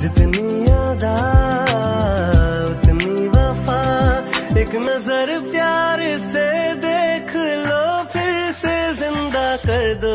जितनी यादा उतनी वफा। एक नज़र प्यार से देख लो, फिर से ज़िंदा कर दो